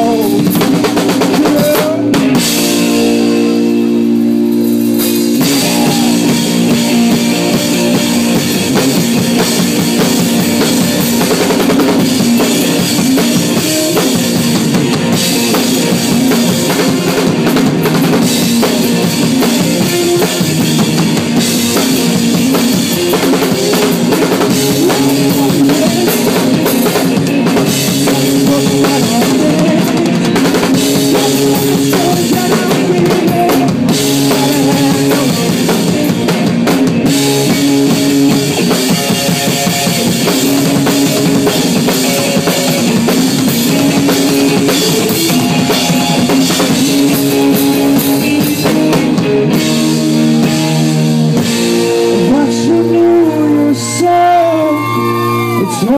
home. It's